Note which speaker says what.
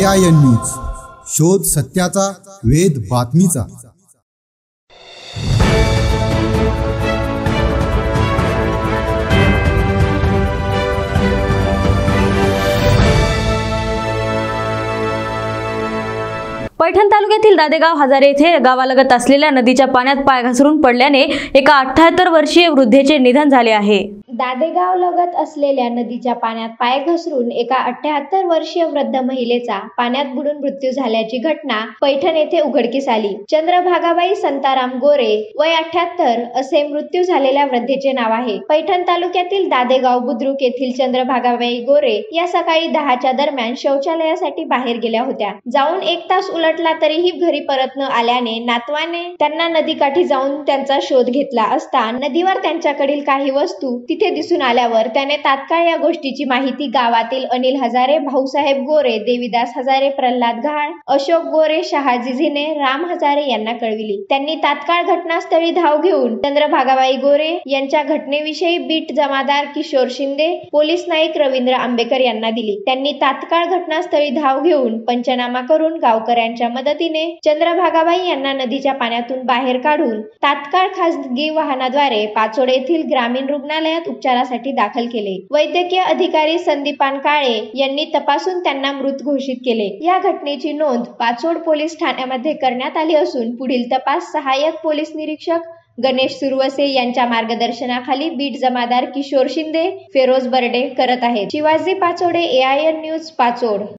Speaker 1: ए news शोध सत्याचा वेध बातमीचा.
Speaker 2: पैठण तालुक्यातील दादेगाव हजारे येथे गावालगत असलेल्या नदीच्या पाण्यात पाय घसरून पडल्याने एका अठ्याहत्तर वर्षीय वृद्धेचे निधन झाले आहे.
Speaker 3: दादेगाव लगत असलेल्या नदीच्या पाण्यात पाय घसरून एका अठ्याहत्तर वर्षीय वृद्ध महिलेचा पाण्यात बुडून मृत्यू झाल्याची घटना पैठण येथे उघडकीस आली. चंद्रभागाबाई संताराम गोरे वय अठ्याहत्तर असे मृत्यू झालेल्या वृद्धेचे नाव आहे. पैठण तालुक्यातील दादेगाव बुद्रुक येथील चंद्रभागाबाई गोरे या सकाळी दहाच्या दरम्यान शौचालयासाठी बाहेर गेल्या होत्या. जाऊन एक तास उलटला तरीही घरी परत न आल्याने नातवाने त्यांना नदीकाठी जाऊन त्यांचा शोध घेतला असता नदीवर त्यांच्याकडील काही वस्तू तिथे दिसून आल्यावर त्याने तात्काळ या गोष्टीची माहिती गावातील अनिल हजारे भाऊसाहेब गोरे देवीदास हजारे प्रल्हाद घाळ अशोक गोरे शहाजी झिने राम हजारे यांना कळविली. त्यांनी तात्काळ घटनास्थळी धाव घेऊन चंद्रभागाबाई गोरे यांच्या घटनेविषयी बीट जमादार किशोर शिंदे पोलीस नाईक रवींद्र आंबेकर यांना दिली. त्यांनी तात्काळ घटनास्थळी धाव घेऊन पंचनामा करून गावकऱ्यांच्या मदतीने चंद्रभागाबाई यांना नदीच्या पाण्यातून बाहेर काढून तात्काळ खासगी वाहनाद्वारे पाचोडे येथील ग्रामीण रुग्णालयात उपचारासाठी दाखल केले. वैद्यकीय अधिकारी संदीपान काळे यांनी तपासून त्यांना मृत घोषित केले. या घटनेची नोंद पाचोड पोलीस ठाण्यामध्ये करण्यात आली असून पुढील तपास सहाय्यक पोलीस निरीक्षक गणेश सुरवसे यांच्या मार्गदर्शनाखाली बीट जमादार किशोर शिंदे फेरोज बर्डे करत आहेत. Shivaji Pachode AIN news Pachod.